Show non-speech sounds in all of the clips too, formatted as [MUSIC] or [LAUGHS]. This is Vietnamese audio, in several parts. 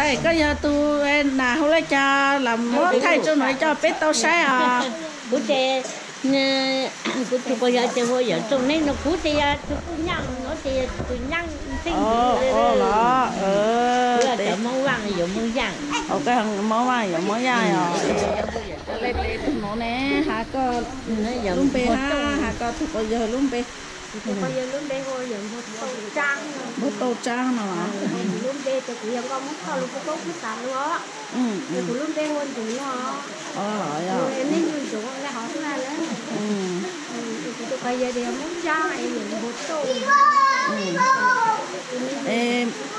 đây cái giờ tôi nà hôm nay cho làm món thay cho nó cho bé tao sai à bố trẻ bố chú có giờ chơi hồi giờ trong này nó cú thì chú cũng nhang nó thì chú nhang sinh ồ đó ờ là chợ món vàng là món vàng ok hàng món vàng giờ món vàng rồi lên lên nó nè hà có luôn bê ha hà có giờ bê bây giờ luôn đây giờ một tô trang. Nào à ừ thì nó. Ờ rồi đấy. Ừ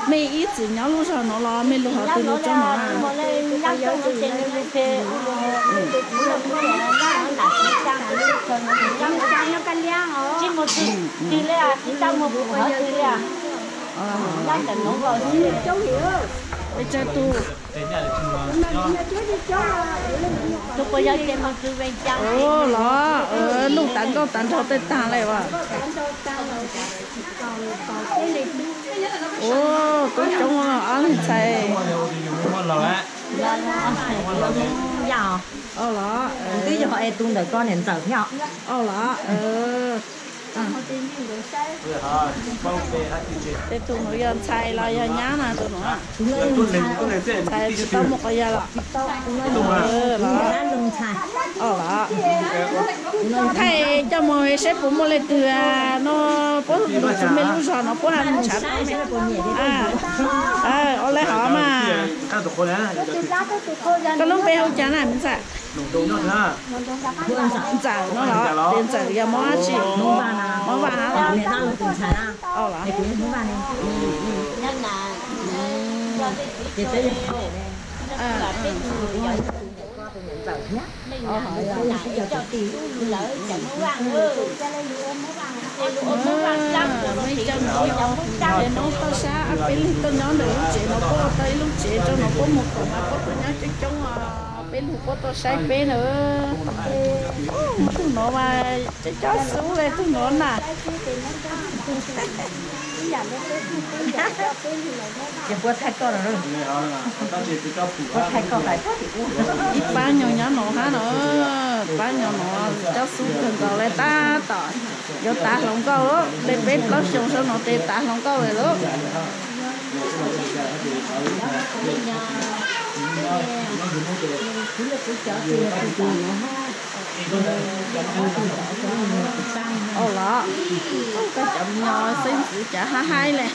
mấy ít gì nhau lúc sau nó lo mấy lúc họ từ lúc cho nó à một chỉ một tí tí lệ à chỉ trong một hết tí lệ à nhắc cho nó vào cháu hiểu để cho tu tôi bây giờ trên một chú bên trang ồ lo ờ lúc tặng con tặng cho tên ta lại vào ồ tôi trông ăn lo giờ họ ai tung được con hiện giờ theo ờ lo ờ để tụi nó giờ chay là giờ nhá nè tụi nó chay chỉ tao một cái giờ là lưng chài ờ lo thầy cho mọi sếp của mọi lần từ nó nó chuẩn bị lúc sau nó bố ăn chả à à ở đây họ mà. cái lúc bé không chán à mình sợ sợ nó đó tiền sợ giờ món gì món vàng à món vàng à á người ta lưng chài à ờ là thì cũng món vàng này. Nên là thì tới giờ họ à mình là lại cho tiền lỡ chẳng muốn vàng ơ mấy chân nó để nó tao xa ăn bên lúc tao nhớ được chị nó có tới lúc chị cho nó có một cọng mà có tao nhớ chắc trong bên lúc có tao sai bên nữa tụi nó mà chắc cho xuống lên tụi nó nè chỉ có thay con rồi. Có thay con cũng ít ba nhỏ nhỏ nó hả nó? Ba nhỏ nó cho xuống thường cầu lại ta tỏ. Cho ta lòng câu đó để bên nó xuống xuống nó tê ta lòng câu rồi đó ô lọ. Cái chậm nhỏ xin sự trả hai hai nè.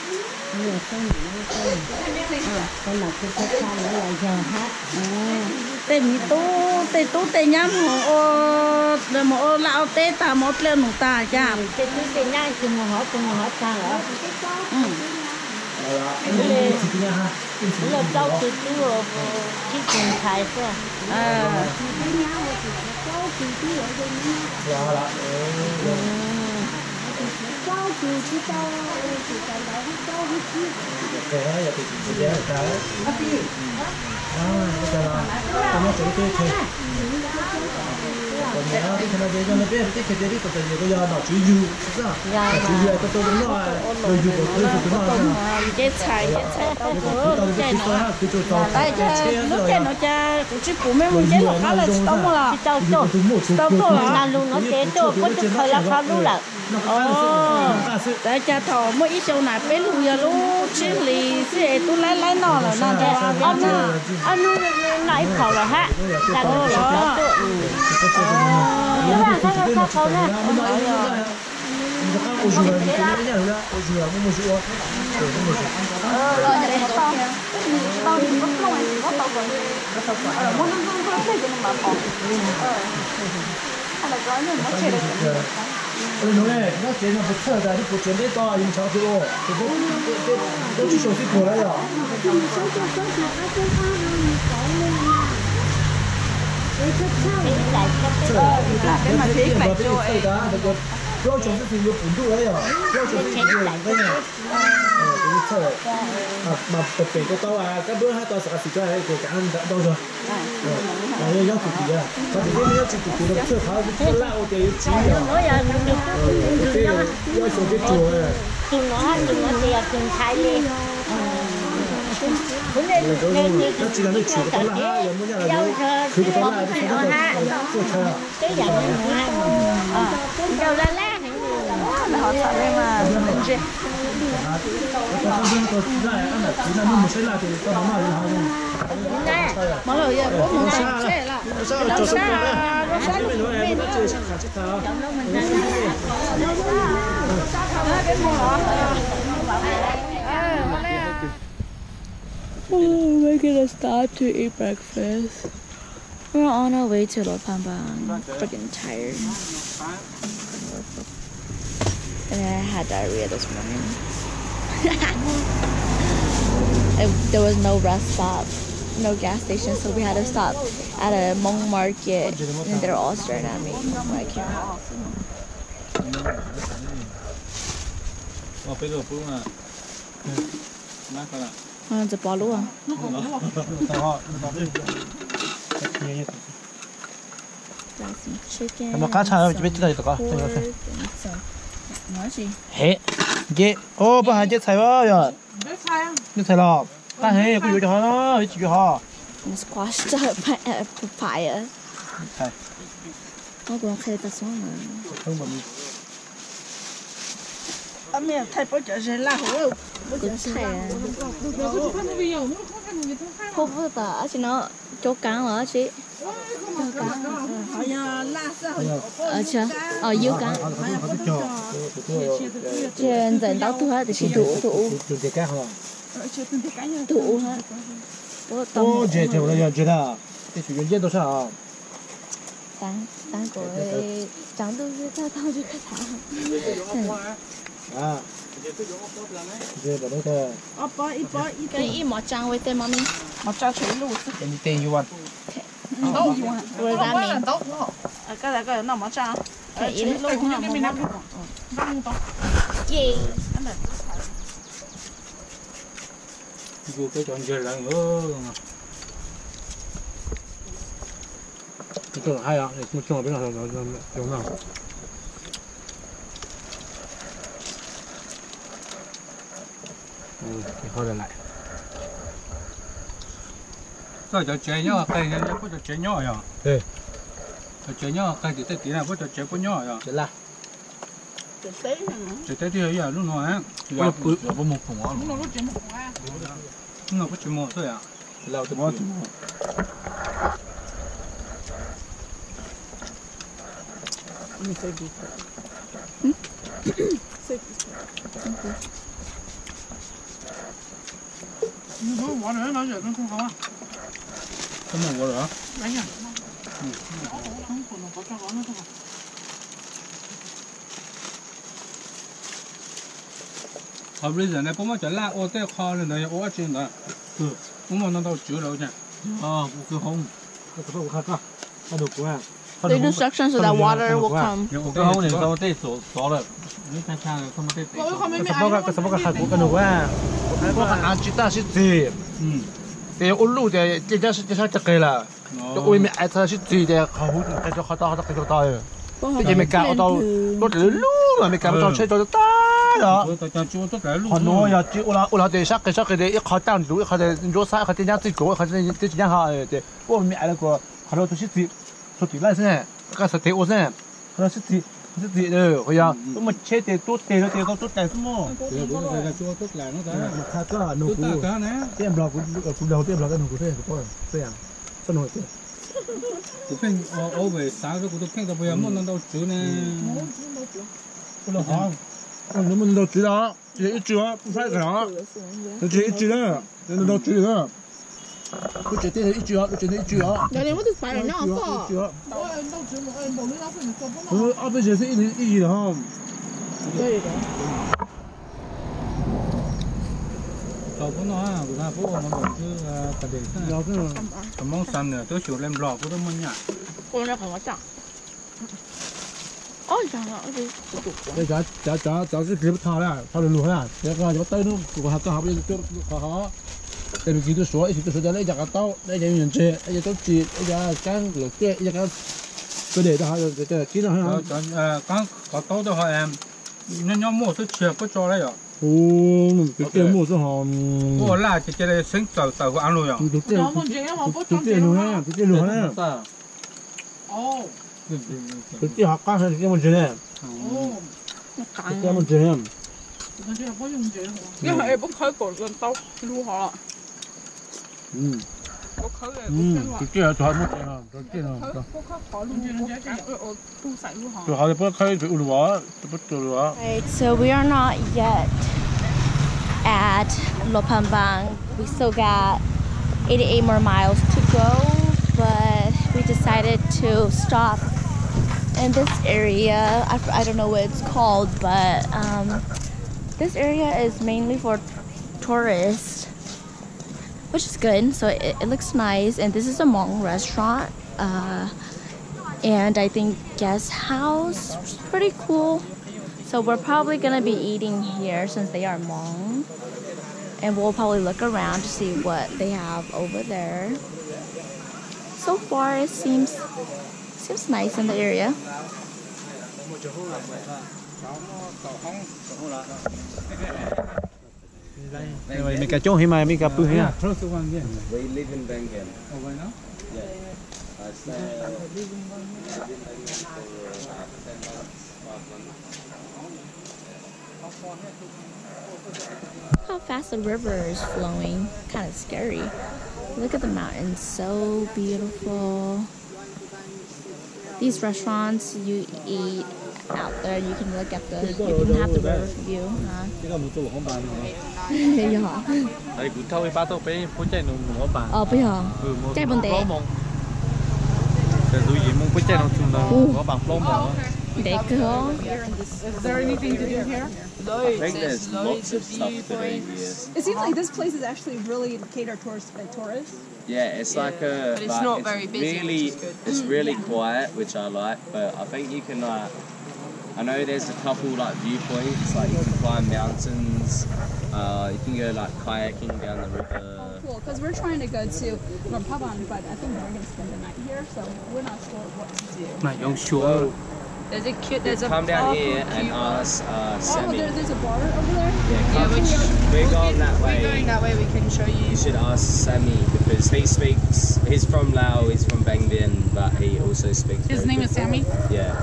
Hát tê mi tu tê tu tê nhám hồ ô để mà ô lão tê ta một lên nụ ta cha cái thứ cái nhang thì mà họ cũng họ sang ở ừ là cháu từ từ ở cái tiền thái sao à còn nhớ cái thằng này cho nó biết cái cái đấy có cái gì giờ nó chỉ yêu đúng không? Chỉ yêu cái tôi đúng rồi, rồi yêu của tôi đúng rồi. chế xài chế xài tao có lúc nó cái chỗ tao tại cha lúc chế nó cha cũng chỉ phụ mấy muốn chế nó khá là tao mua là cháu cho tao có là luôn nó chế cho có chút thời là khá luôn là ồ tại cha thọ mỗi ít chỗ này bên lùi giờ lúc chỉ lì sẽ tôi lấy lấy nó là nó cho ăn anh anh lại khẩu là ha là nó cái là có những nó chơi được ôi nó này, nó chế nó bật thở ra, nó bật chuẩn bị to, in cháu thì ô, thì bố, bố chỉ số thích của đấy à? cái mà thế phải cho ấy đó, nó có标准是有幅度的哟，标准 Mà mà tập thể của tao à các bữa hai tao sẽ chỉ cho cái cái ăn đã đâu rồi là yêu yêu chủ 题 à mà thì cái yêu chủ 题 nó chưa phá cái lao cái chỉ là cái yêu số cái chùa à nó chúng nó thì là chúng thái lên là nó chịu cái giờ nhà là nó cứ cái đó là cái đó là cái cái dạng này mà đâu ra lá này là họ sợ lên mà mình chơi Tôi không biết tôi ra ăn là chỉ là cái nè mà rồi giờ bố mình chơi cho số cái nó sao mình nói em nó chơi sang khả chết thà Oh, we're gonna stop to eat breakfast. We're on our way to Lopamba. I'm freaking tired. And I had diarrhea this morning. [LAUGHS] And there was no rest stop, no gas station, so we had to stop at a Hmong market. And they're all staring at me I came à? Giờ bỏ luôn mà cá chả chỉ biết chơi được có rồi. Chết thầy lo ta hệ cũng vô cho nó à thầy. Nó còn khai ta xuống mà. Không mà mình à mẹ thầy bỏ cho rẻ là hổ Cũng thay à. Không biết ta, chỉ nó chỗ cắn mà chị. Họ nhà la sao? Ở chưa? Ở dưới cắn. cái cho Trên dẫn đau thu hết thì chỉ thủ thủ được cái cá họ thủ hết. Bố tao ô dễ dễ là dễ là cái chủ nhân都是啊 tán tán của chẳng à. Dê bà đúng thôi. Ờ bò y bò y cái y mỏ trang với tên mami mỏ trang chữ tên tên yuan. Đâu yuan. Rồi ra mình đâu à cái này cái nó mỏ trang cái y lù. Ha mỏ trang văng cái chọn chơi là ngơ cái hay à, một chung là bên nào rồi rồi Ừ, thì kho lại. Rồi cho chế nhỏ có cho chế nhỏ rồi. Thế. Cho chế nhỏ cây thì tới tí nào có cho chế có nhỏ rồi. Chế là. Chế tới Chế tới thì giờ lúc nào á. Là bự là bự một cùng á. Nó nó chế một cùng á. Nó có chế một thôi à. Là chế một. Mình sẽ đi. Ừ. Hử? Nữa nó giờ nó không có. cái mua rồi hả? Đấy nhỉ. Không còn nó có cho nó thôi. họ bây giờ này bố mà trở lại ô té kho lên này ô trên đó. Ừ. bố mà nó đâu chữa đâu chứ. Ờ, cái không. cái chỗ khác cả nó được quá They do suction so that water will come. cái không này đâu té sổ sổ rồi. Mấy cái cha này không có té. Có không mấy cái sao cái sao cái hạt của cái nó quá cái cái ăn chỉ ta chỉ gì Ừ. thì ôn lu thì cái cái cái sao cái là cái ôi mẹ ai ta chỉ gì thì họ hút cái cho họ ta họ ta cái cho ta cái gì mẹ cả ở đâu nó chỉ lu mà mẹ cả cho chơi cho ta đó Tôi tôi cho chú tất cả lúc. họ nói ya chỉ ula ula để sắc cái sắc cái để ít khó tăng đủ họ để 如啥 rất dị đấy bây giờ. Cũng mà chết thì tốt tiền nó tiền có tốt này cũng mua cái cũng phải là nó đấy mà khá có nụ cú có nè. Tiêm lọ cũng đầu tiêm lọ cái nụ cú thế của tôi. Thế à? Sao nổi thế cũng khen ô ô về sáng rồi cũng khen tao bây giờ muốn ăn đâu chữ nè? Cũng là hòn nó muốn đâu chữ đó chỉ ít chữ không phải cái đó chỉ ít chữ đó nó đâu chữ đó. 知道不决定一句啊不决定一句啊 Giờ này mới được phải là nó一句 có. 啊一句啊 Ôi, đâu chữ một em một đứa nó phải có bố 我们二倍钱是一零一一的哈。 Rồi bố nó à, bố nó bố nó bảo chứ cái đấy sao? 要这种， Cái món xanh này tôi chịu làm lò bố tôi muốn nhả. Cô ra khỏi chẳng. Ôi chẳng là gì. 那假假假假是给不他了，他的路了，这个要带路，我还刚好不就好好。 tại vì tôi số thì tôi số đấy giờ cái tao đấy giờ nhận chơi đấy giờ tao chỉ đấy giờ cán được cái giờ cái cái để đó rồi cái kia nó hả? cán có tao đó hả em. Nó nhóm mua tôi chơi có cho đấy rồi Ủa, cái kia mua số họ ô là cái cái này sinh tàu tàu của anh luôn rồi cái kia cái kia luôn ha cái kia luôn ha ô cái kia học cán hơn cái kia một chuyện này cái kia một chuyện này cái này bông khơi cổ gần tao luôn họ 嗯我开嘅嗯，这这还没整啊，这这呢，不开好撸整，我都洗撸好。这好的不开这路啊，这不走路啊， Right, so we are not yet at Lopambang. We still got 88 more miles to go, but we decided to stop in this area. I, I don't know what it's called, but um, this area is mainly for tourists, which is good. So it, it looks nice, and this is a Hmong restaurant. Uh, and I think guest house, is pretty cool. So we're probably gonna be eating here since they are Hmong. And we'll probably look around to see what they have over there. So far it seems seems nice in the area. [LAUGHS] Rồi mình cả chỗ hi mà mình cả bự hi à. Close to one again. We live in Bengen. Oh, why not? I stay How fast the river is flowing. Kind of scary. Look at the mountains, so beautiful. These restaurants you eat out there, you can look at the you can have the river view. Huh? Cái đó một chỗ không bàn rồi. yeah. Đây cũng thôi ba tô bé phố chạy nó mua bàn. Ờ bây giờ Ừ, mua Chạy bên đấy. lỗ mông. Để tôi gì mua phố chạy nó chung nó Ừ. có bằng lỗ mông. cơ. Is there anything to do here? I there's lots of stuff to do here. It seems like this place is actually really catered towards like tourists. Yeah, it's like a. But it's like, not very busy, which Really, is good. it's really quiet, which I like. But I think you can like. I know there's a couple like viewpoints, like you can climb mountains. Uh, you can go like kayaking down the river. Oh, Cool, because we're trying to go to Norpaban, but I think we're going to spend the night here, so we're not sure what to do. Này, ông sure. There's a cute. There's a Come down here and ask uh, Oh, there, there's a bar over there. Yeah, Yeah, which we're going that way. We're going that way. We can show you. You should ask Sammy because he speaks. He's from Laos. He's from Bang Bien, but he also speaks. His name is Sammy. Yeah,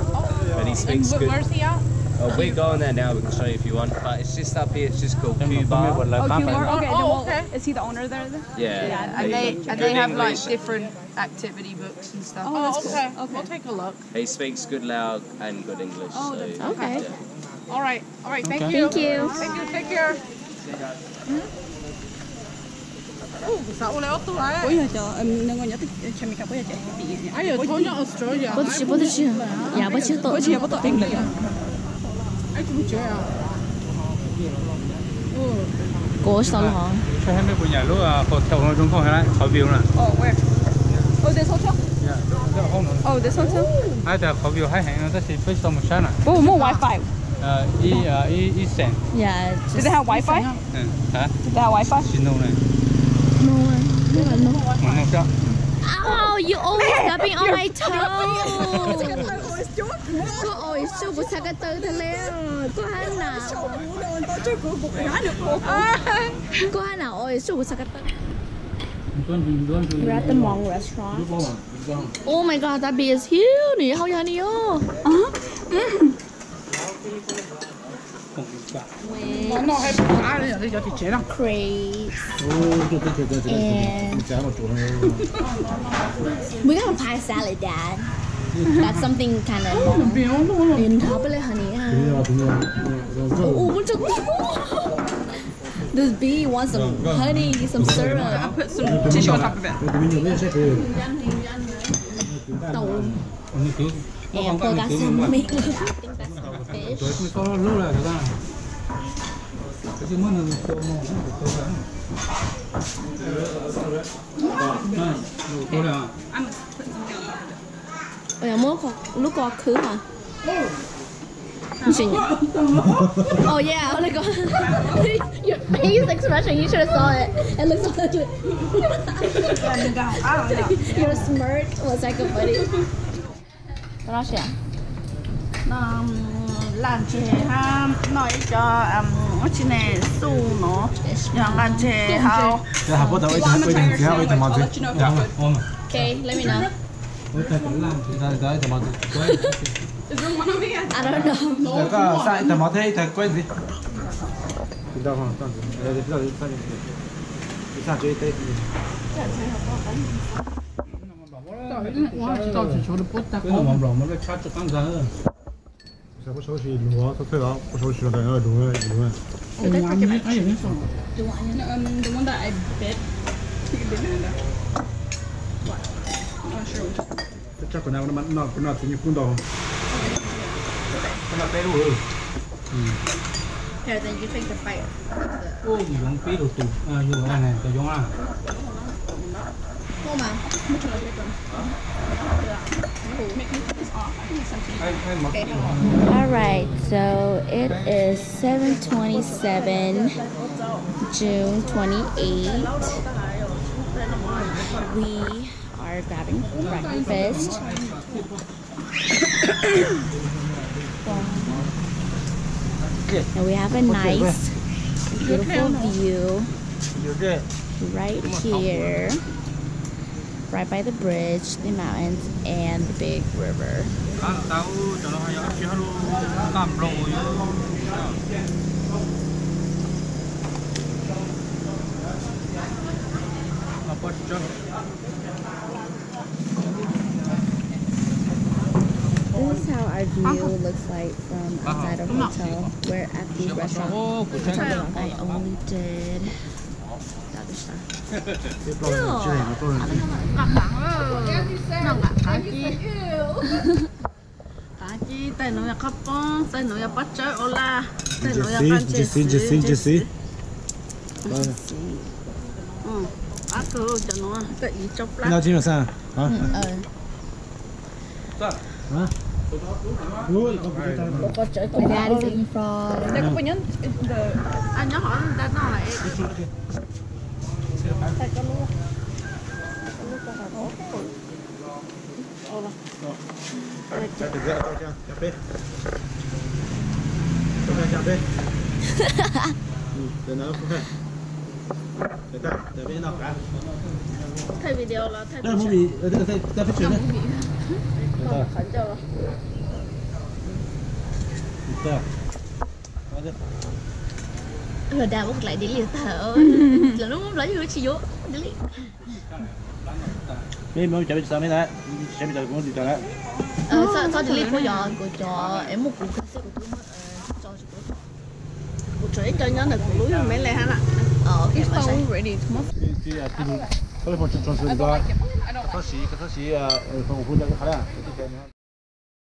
but he And speaks wh- good. where's he at? Oh, we're going there now. We can show you if you want. But it's just up here. It's just called Nhưng mà Cuba. không là Oh, ba Cuba? Okay, Oh, then we'll, okay. is he the owner there then? Yeah, Yeah, and they and they have like different activity books and stuff. Oh, Oh, that's okay. cool. Okay. We'll take a look. He speaks good Lao and good English. Oh, so, that's Okay. yeah. All right. All right. Thank Okay. you. Thank you. Thank you. Take care. Oh, sao lại tôi lại? Bữa em nâng nhớ tới cho mình cả bữa giờ chạy bị gì? Ai ở thôn nhau Australia. Bố chị bố chị. Dạ Bữa bữa à? Sao hả? Cho em biết của nhà lúc à, hotel nó chúng không hay đấy, khó view nè. Oh, where? Oh, this hotel. Yeah, cái không nữa. Oh, this hotel. Ai đã khó view hay hẹn nó sẽ phải xong một sáng more Wi-Fi. Ờ, y à, y y sen. Dạ. Do they have Wi-Fi? Ừ, hả? Do they have Wi-Fi? Xin đâu này. Mà nó sao? Oh, you always stepping on my toes. Cô ơi, sư phụ sao cái tư thế lẽ Cô hai nào? Cô hai nào? Ơi, sư phụ sao cái tư We're at the Hmong restaurant. Oh my god, that bee is huge. 你好 [LAUGHS] 呀你哦 Nó nó hay phá đấy, để cho thịt chế nào. Crepes Ô, tôi tôi tôi tôi tôi And- chả một chỗ này. We [LAUGHS] got a pie salad, Dad That's something kind of Hmong In top of honey ha đúng rồi, đúng rồi. Rồi, Oh, what's up? This bee wants some honey, some syrup. Put some tissue on top of it. rồi, tụi mình nhiều cái sẽ thử. Tàu Còn như kiểu nó and không có got kiểu some [LAUGHS] mà meat. I [LAUGHS] think that's a fish. Rồi tôi à, có lúc là thật ra. Cái chứ mất là có mong không được tôi lắm. Này, à, là Oh yeah, more hả? Gì nhỉ? Oh my god. your face expression. You should have saw it. It looks like [LAUGHS] your smirk was like a funny. What else? Yeah. Um, làm chị ha nói cho um chị này su nó rằng làm chị ha dạ học bắt đầu ấy thì bây giờ chị ha bây giờ mà chị dạ okay let me know I don't know. Cái cái sai tầm mà thế thì quên gì? Đi đâu không? Đi đâu đi sao đi? Đi sao chơi tết? Tao chỉ cho nó bút ta. Cái nó mỏng mỏng nó chắc chắc căng ra. 不熟悉卤啊，他退了，不熟悉了，等下卤了卤了。 ôi ăn hết ấy hết rồi No, um, the one that I bit. You can bit it What? I'm not sure which one. chắc của nào nó nó nó thì như phun đồ. Nó là bé đủ. Here, then you take the bite. ô gì giống phí đồ tủ à dùng cái này cái giống à Come on. Make me put This off. I think it's something. hay hay mà All right, so it is 7:27, June 28. We are grabbing breakfast. [COUGHS] and we have a nice, beautiful view right here, right by the bridge, the mountains, and the big river. This is how our view looks like from outside our hotel. We're at the restaurant. I only did the other stuff. Tiếp rồi, chưa này nó tôi. Cá chi tay nó là khắp bông, tay nó là bắt chơi ô la, tay nó là Jesse, bắt Jesse, Jesse, Jesse. Ừ, ăn cơ cho nó cái ý chốc lát. 那基本上啊 Uh, 啊。Ui, có phải ta mà. my dad is eating frog. The companion, the Anh nhớ hỏi người ta nó lại Để ra coi cho, cà phê. Cà phê, cà phê. Ừ, nó không phải. Để ta, để bên nào cả. thay video là thay Đây là movie, đây đây đây đây phải chuyển đây. Ta, khẩn cho là để ta. Có Rồi đào bút lại delete thở. Là lúc lấy vô chỉ vô delete. Mấy mấy chạy sao mấy đấy. Chạy bên cũng đi tới đấy. Ờ, sao sao delete của giò của cho em một cục cái của tôi cho cho tôi. của trời cho nhớ là của núi mấy lẻ hả nè. Ờ, ok, it's mà so sai. ready to move. Đi đi à, đi. Có phải một chuyện chuyện I chuyện don't đó. like it. I don't like Có sĩ, có sĩ à, phòng hôn được khá là.